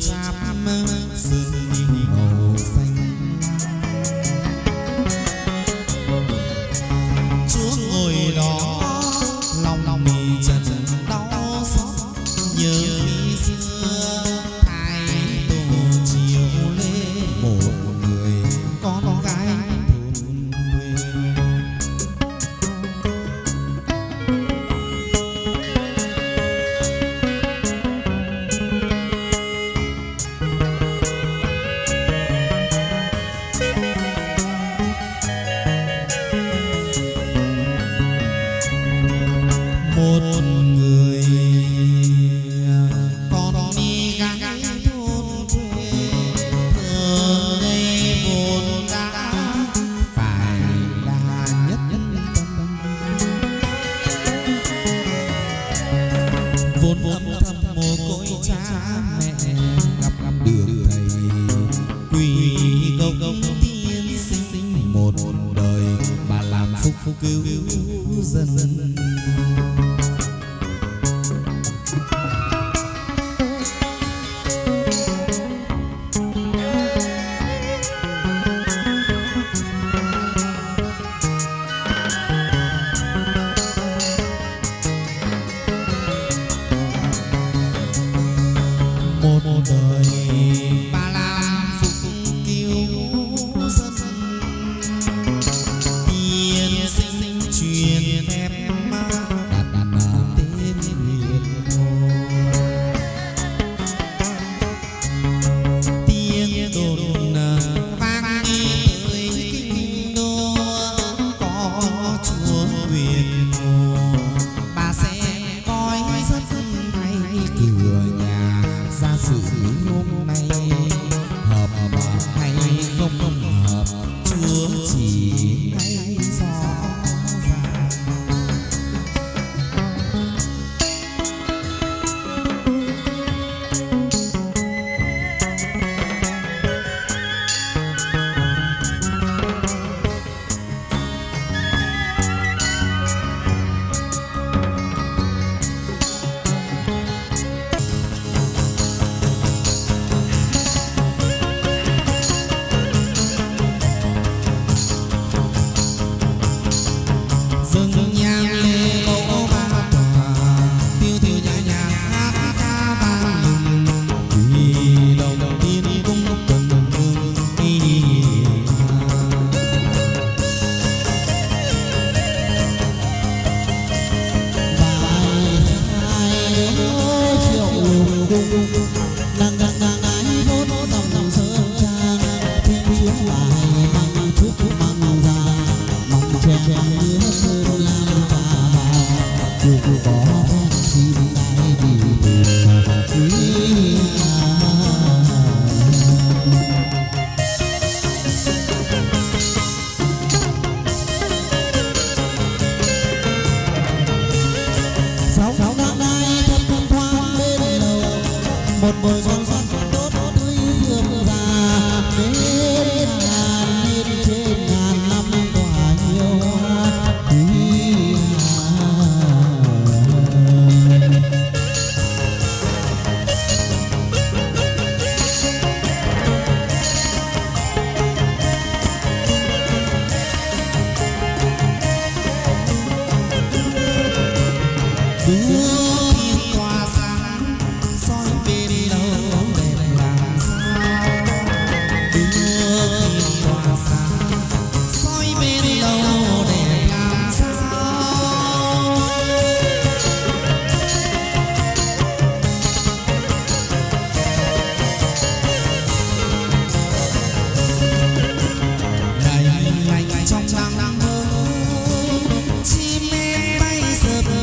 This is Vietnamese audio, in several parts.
chạm mơ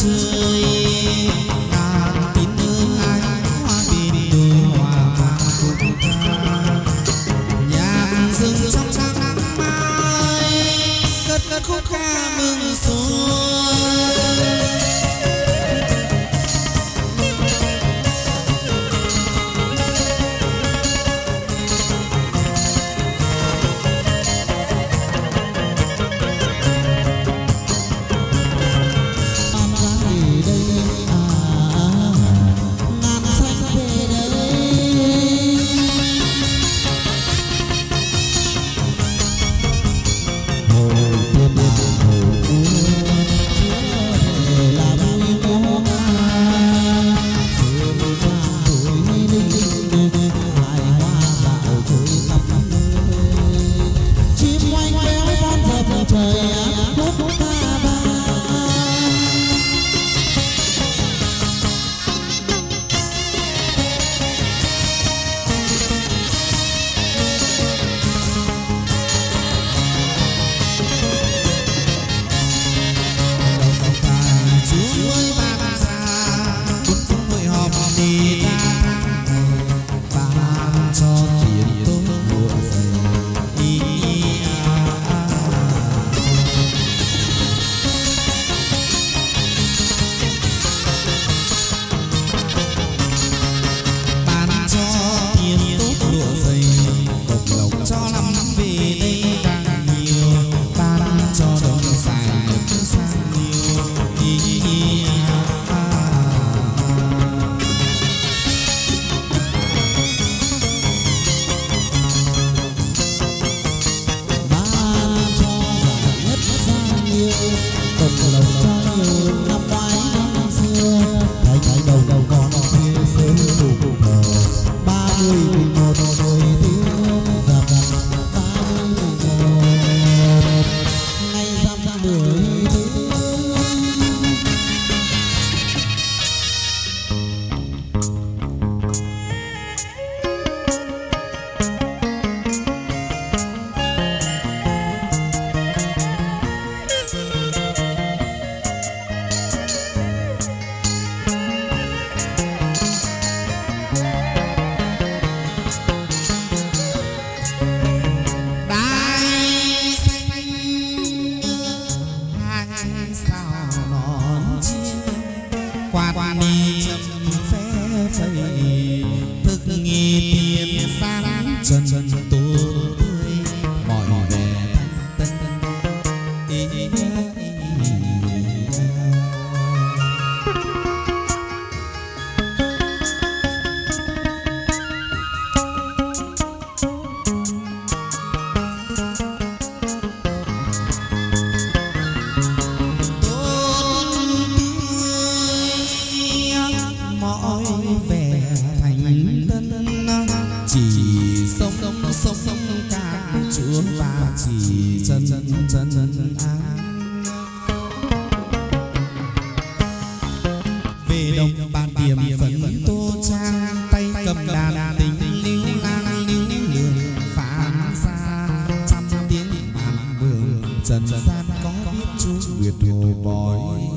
to sầm phe phẩy chỉ chân chân chân chân an về đồng bàn điểm phấn vẫn tô trang tay cầm đàn tính lưu lang lưu lường phá xa trăm tiếng bàn bường trần gian có biết chú nguyệt hồ bói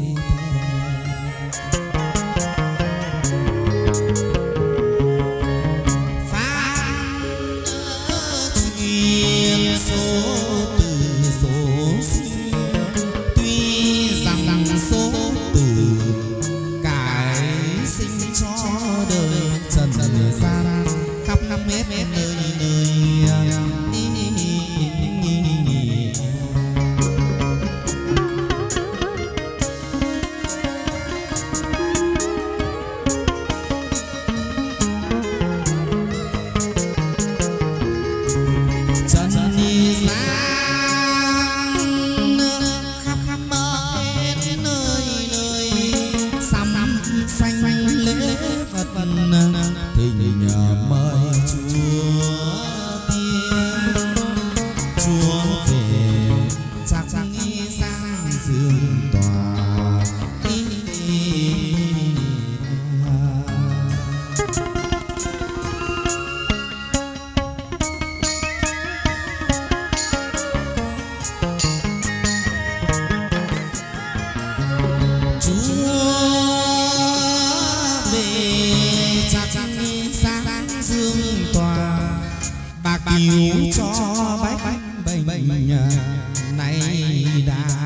này đã